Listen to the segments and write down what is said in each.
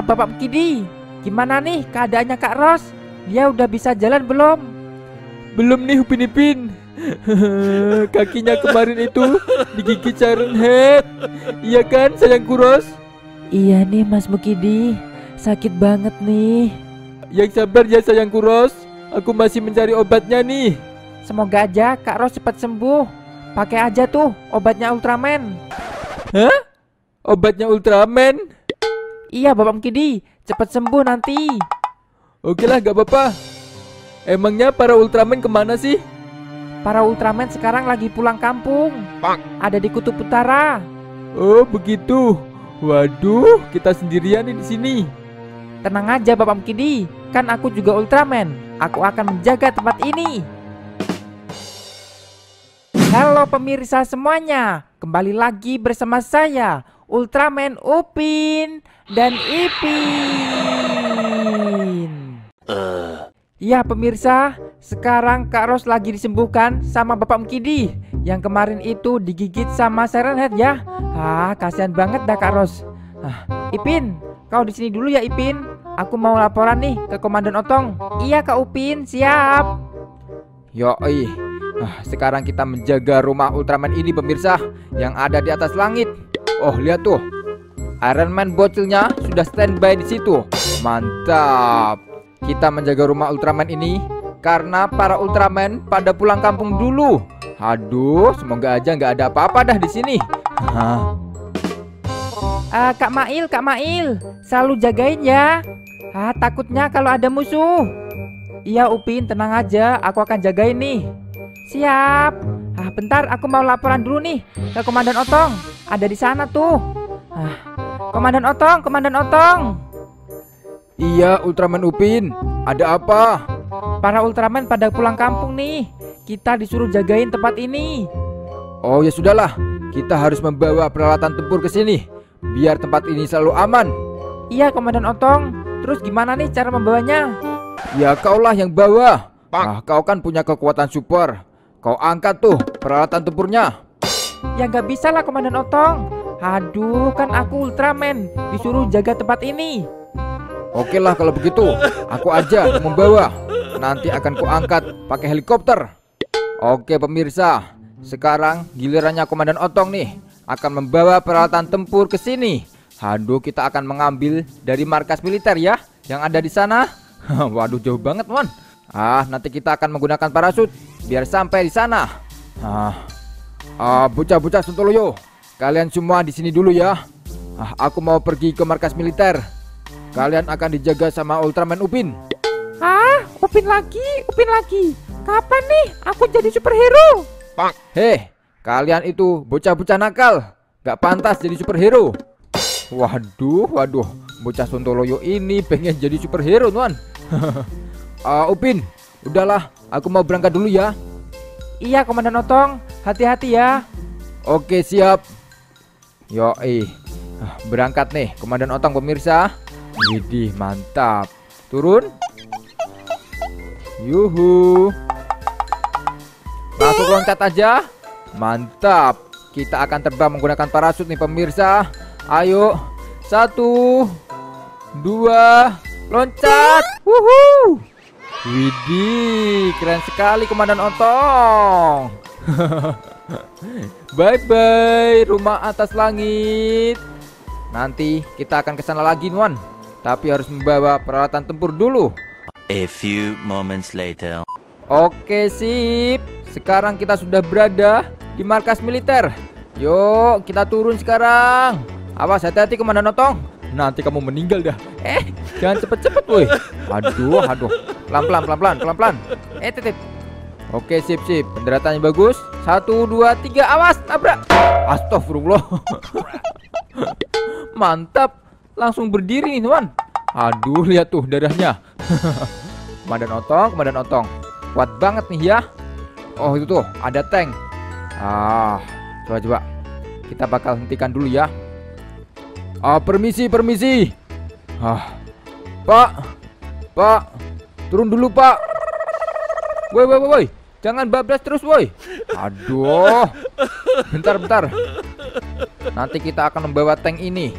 Bapak Kidi, gimana nih keadaannya Kak Ros? Dia udah bisa jalan belum? Belum nih Upin Ipin. Kakinya kemarin itu digigit Siren Head. Iya kan sayangku Ros? Iya nih Mas Mukidi, sakit banget nih. Yang sabar ya sayangku Ros. Aku masih mencari obatnya nih. Semoga aja Kak Ros cepat sembuh. Pakai aja tuh obatnya Ultraman. Hah? Obatnya Ultraman? Iya Bapak Mukidi, cepat sembuh nanti. Oke lah gak apa-apa. Emangnya para Ultraman ke mana sih? Para Ultraman sekarang lagi pulang kampung. Ada di Kutub Utara. Oh begitu. Waduh, kita sendirian nih di sini. Tenang aja Bapak Mukidi, kan aku juga Ultraman. Aku akan menjaga tempat ini. Halo pemirsa semuanya, kembali lagi bersama saya Ultraman Upin dan Ipin. Ya pemirsa, sekarang Kak Ros lagi disembuhkan sama Bapak Mkidi Yang kemarin itu digigit sama Siren Head ya Ah, kasihan banget dah Kak Ros ah, Ipin, kau di sini dulu ya Ipin Aku mau laporan nih ke Komandan Otong Iya Kak Upin, siap Yoi. Ah, sekarang kita menjaga rumah Ultraman ini pemirsa yang ada di atas langit. Oh, lihat tuh. Iron Man bocilnya sudah standby di situ. Mantap. Kita menjaga rumah Ultraman ini karena para Ultraman pada pulang kampung dulu. Aduh, semoga aja nggak ada apa-apa dah di sini. Hah. Ah, Kak Mail, Kak Mail Selalu jagain ya Ah, takutnya kalau ada musuh Iya Upin, tenang aja Aku akan jagain nih Siap Ah, bentar aku mau laporan dulu nih Ke Komandan Otong Ada di sana tuh ah, Komandan Otong, Komandan Otong Iya, Ultraman Upin. Ada apa? Para Ultraman pada pulang kampung nih Kita disuruh jagain tempat ini Oh, ya sudahlah. Kita harus membawa peralatan tempur ke sini biar tempat ini selalu aman. Iya Komandan Otong Terus gimana nih cara membawanya? Ya kaulah yang bawa. Ah, kau kan punya kekuatan super. Kau angkat tuh peralatan tempurnya. Ya nggak bisa lah Komandan Otong Aduh kan aku Ultraman Disuruh jaga tempat ini Oke lah kalau begitu. Aku aja membawa. Nanti akan kuangkat pakai helikopter. Oke pemirsa, sekarang gilirannya Komandan Otong nih akan membawa peralatan tempur ke sini. Aduh, kita akan mengambil dari markas militer ya yang ada di sana. Waduh, jauh banget, Mon. Ah, nanti kita akan menggunakan parasut biar sampai di sana. Ah, ah bocah-bocah Suntoloyo, kalian semua di sini dulu ya. Ah, aku mau pergi ke markas militer. Kalian akan dijaga sama Ultraman Upin. Ah, Upin lagi, Upin lagi Kapan nih aku jadi superhero? Hei, kalian itu bocah-bocah nakal. Gak pantas jadi superhero. Waduh, waduh. Bocah Sontoloyo ini pengen jadi superhero, Tuan. Ah, Upin, udahlah. Aku mau berangkat dulu ya. Iya Komandan Otong, hati-hati ya Oke, siap. Yo, eh. Berangkat nih, Komandan Otong pemirsa. Widih, mantap. Turun. Yuhu. Langsung loncat aja. Mantap. Kita akan terbang menggunakan parasut nih pemirsa. Ayo. Satu. Dua. Loncat. Wuhu. Widih, keren sekali Komandan Otong. bye bye, rumah atas langit. Nanti kita akan ke sana lagi, Nuan. Tapi harus membawa peralatan tempur dulu. A few moments later. Oke sip. Sekarang kita sudah berada di markas militer. Yuk kita turun sekarang. Awas hati-hati Komandan Otong. Nanti kamu meninggal dah. Eh jangan cepet-cepet woi. Aduh aduh. Pelan-pelan pelan-pelan pelan-pelan. Eh titip Oke sip sip Penderatannya bagus Satu dua tiga Awas tabrak Astagfirullah Mantap Langsung berdiri nih teman Aduh lihat tuh darahnya Komandan Otong, Komandan Otong. Kuat banget nih ya. Oh, itu tuh ada tank. Ah, coba coba. Kita bakal hentikan dulu ya. Ah, permisi, permisi. Ah. Pak. Pak. Turun dulu, Pak. Woi, woi, woi. Jangan bablas terus, woi. Aduh. Bentar, bentar. Nanti kita akan membawa tank ini.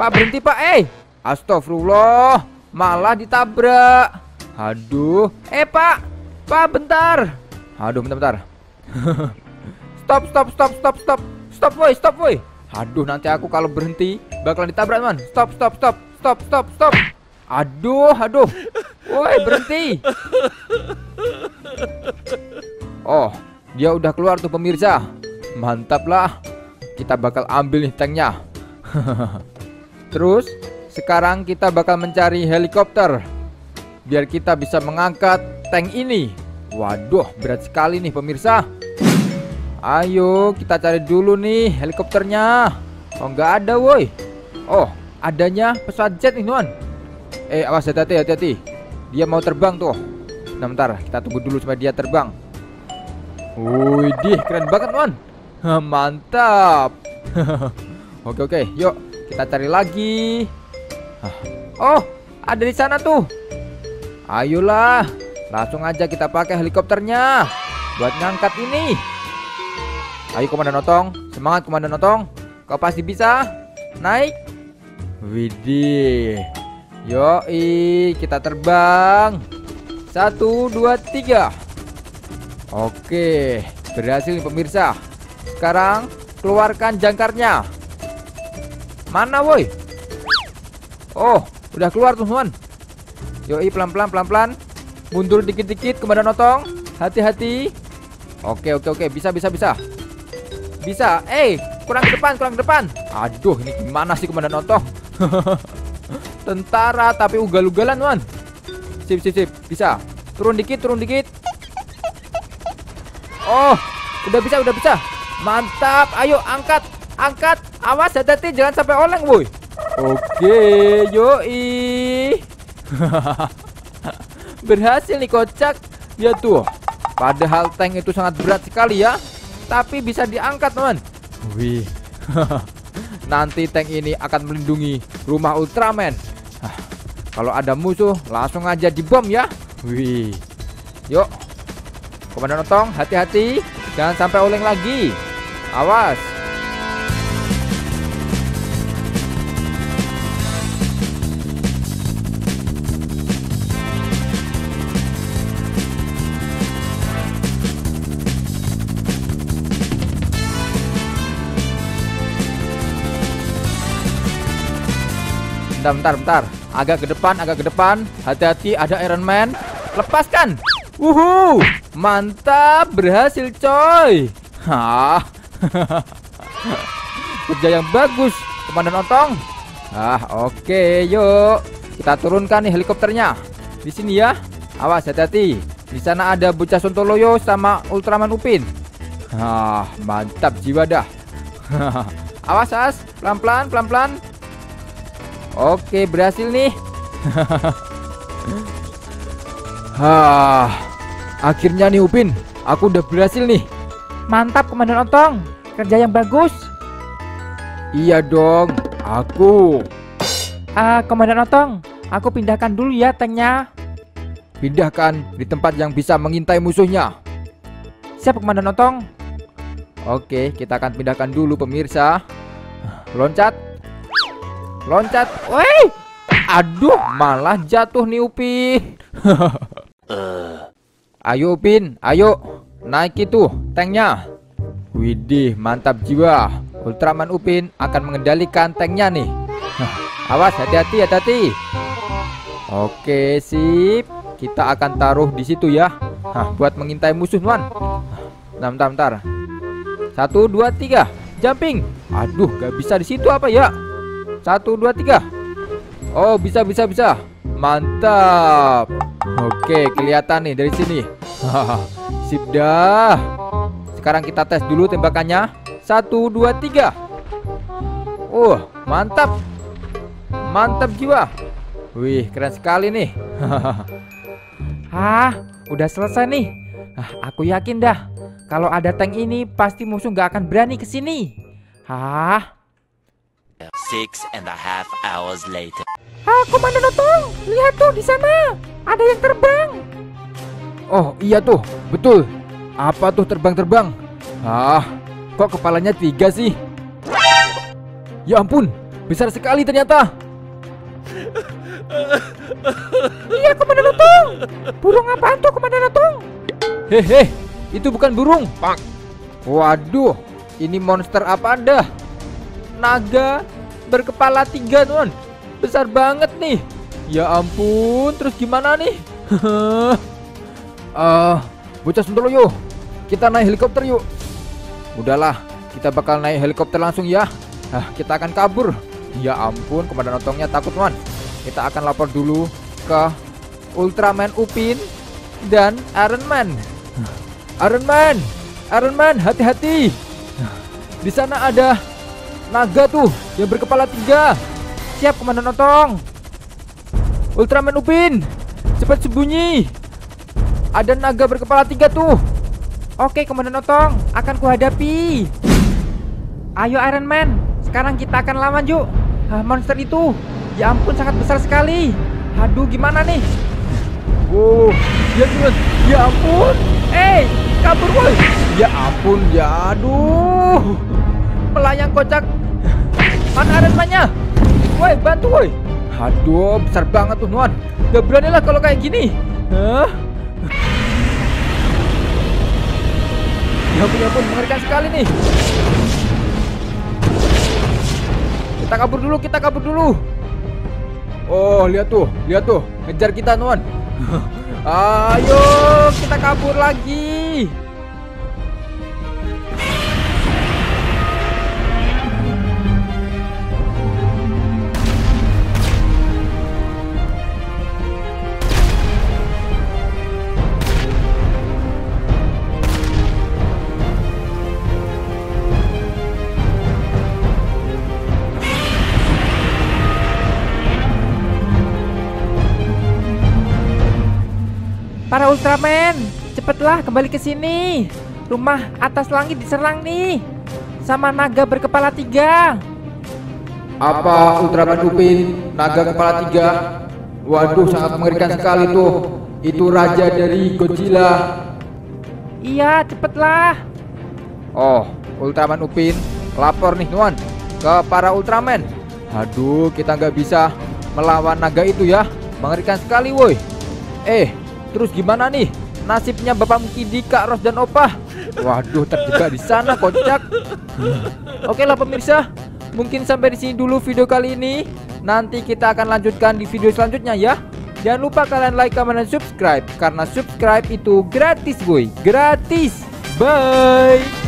Pak berhenti pak, eh. Astagfirullah, malah ditabrak. Aduh, Eh pak, pak bentar. aduh bentar-bentar. stop, stop, stop, stop, stop, stop, woi, stop, woi. Aduh, nanti aku kalau berhenti bakalan ditabrak, man. Stop, stop, stop, stop, stop, stop. Aduh, aduh. Woi, berhenti. Oh, dia udah keluar tuh pemirsa. Mantap lah. Kita bakal ambil nih tanknya. Terus, sekarang kita bakal mencari helikopter. Biar kita bisa mengangkat tank ini. Waduh, berat sekali nih pemirsa. Ayo, kita cari dulu nih helikopternya. Oh, nggak ada, woi. Oh, adanya pesawat jet nih, Nuan. Eh, awas hati-hati, hati-hati. Dia mau terbang tuh. Nah, bentar, kita tunggu dulu sampai dia terbang. Wih, dih, keren banget. Hah, Mantap. oke, oke, yuk kita cari lagi. Oh, ada di sana tuh. Ayolah, langsung aja kita pakai helikopternya buat ngangkat ini. Ayo Komandan Otong, semangat Komandan Otong. Kau pasti bisa. Naik. Widih. Yoi, kita terbang. Satu, dua, tiga. Oke, berhasil nih pemirsa. Sekarang keluarkan jangkarnya. Mana woi? Oh, udah keluar tuh teman. Yoi, pelan-pelan, pelan-pelan. Mundur dikit-dikit, Komandan Otong. Hati-hati. Oke, oke, oke, bisa, bisa, bisa. Bisa. Eh, kurang ke depan, kurang ke depan. Aduh, ini gimana sih Komandan Otong? Tentara tapi ugal-ugalan, Wan. Sip, sip, sip. Bisa. Turun dikit, turun dikit. Oh, udah bisa, udah bisa. Mantap. Ayo angkat, angkat. Awas hati-hati jangan sampai oleng, boy. Oke, yoi. Berhasil nih kocak. Ya tuh. Padahal tank itu sangat berat sekali ya. Tapi bisa diangkat, teman. Wih. Nanti tank ini akan melindungi rumah Ultraman. Kalau ada musuh, langsung aja dibom ya. Wih. Yuk. Komandan Otong, hati-hati. Jangan sampai oleng lagi. Awas. Bentar, bentar, bentar. Agak ke depan, agak ke depan. Hati-hati, ada Iron Man. Lepaskan. Wuhu, mantap, berhasil coy. Hah, kerja yang bagus, Komandan Otong. Ah, oke, yuk. Kita turunkan nih helikopternya. Di sini ya. Awas, hati-hati. Di sana ada bocah Sontoloyo sama Ultraman Upin. Ah, mantap jiwa dah. Awas, as. Pelan-pelan, pelan-pelan. Oke, berhasil nih. Hah, akhirnya nih Upin, aku udah berhasil nih. Mantap Komandan Otong, kerja yang bagus. Iya dong, aku Ah, Komandan Otong, aku pindahkan dulu ya tanknya. pindahkan di tempat yang bisa mengintai musuhnya. Siap Komandan Otong. Oke, kita akan pindahkan dulu pemirsa. Loncat, loncat. Woi, aduh, malah jatuh nih Upin. Ayo Upin, ayo naik itu tanknya. Widih, mantap jiwa. Ultraman Upin akan mengendalikan tanknya nih. Hah, Awas, hati-hati, hati-hati. Oke, sip. Kita akan taruh di situ ya. Hah, buat mengintai musuh, Nuan. Bentar, bentar, bentar. Satu, dua, tiga. Jumping. Aduh, gak bisa di situ apa ya? Satu, dua, tiga. Oh, bisa, bisa, bisa. Mantap. Oke, kelihatan nih dari sini. Sip dah. Sekarang kita tes dulu tembakannya. Satu, dua, tiga. Oh, mantap. Mantap jiwa. Wih, keren sekali nih. Ah, udah selesai nih. Ah, aku yakin dah. Kalau ada tank ini pasti musuh nggak akan berani ke sini. Ah, Six and a half hours later. ah Komandan Otong, lihat tuh di sana. Ada yang terbang. Oh, iya tuh. Betul. Apa tuh terbang-terbang? Ah, kok kepalanya tiga sih? Ya ampun, besar sekali ternyata. Iya, Komandan Otong. Burung apaan tuh, Komandan Otong? Hehe, itu bukan burung. Waduh, ini monster apa anda? Naga berkepala tiga, tuan. Besar banget nih. Ya ampun, terus gimana nih? Ah, bocah Suntolo yuk. Kita naik helikopter yuk. Udahlah, kita bakal naik helikopter langsung ya. Ah, kita akan kabur. Ya ampun, komandan otongnya takut, man. Kita akan lapor dulu ke Ultraman Upin dan Iron Man. Iron Man, Iron Man, hati-hati. Di sana ada naga tuh yang berkepala tiga. Siap, Komandan Otong. Ultraman Upin, cepat sembunyi. Ada naga berkepala tiga tuh. Oke, Komandan Otong, akan kuhadapi. Ayo Iron Man, sekarang kita akan lawan yuk. Ah, monster itu, ya ampun sangat besar sekali. Aduh, gimana nih? Wow, ya Tuhan, ya ampun. Eh, kabur woi. Ya ampun, ya aduh. Melayang kocak. Mana Iron Man-nya? Woi, bantu woi. Aduh, besar banget tuh, Nuan. Gak berani lah kalau kayak gini. Hah? Ya ampun, ya ampun, mengerikan sekali nih. Kita kabur dulu, kita kabur dulu. Oh, lihat tuh, lihat tuh, ngejar kita, Nuan. Ayo, kita kabur lagi. Para Ultraman, cepatlah kembali ke sini. Rumah atas langit diserang nih. Sama naga berkepala tiga. Apa Ultraman Upin, naga kepala tiga? Waduh, sangat mengerikan sekali tuh. Itu raja dari Godzilla. Iya, cepatlah. Oh, Ultraman Upin, lapor nih Nuan ke para Ultraman. Aduh, kita nggak bisa melawan naga itu ya. Mengerikan sekali, woi. Eh, terus gimana nih? Nasibnya Bapak Mukidi, Kak Ros dan Opah. Waduh, terjebak di sana, kocak. Oke lah pemirsa, mungkin sampai di sini dulu video kali ini. Nanti kita akan lanjutkan di video selanjutnya ya. Jangan lupa kalian like, comment, dan subscribe Karena subscribe itu gratis boy Gratis Bye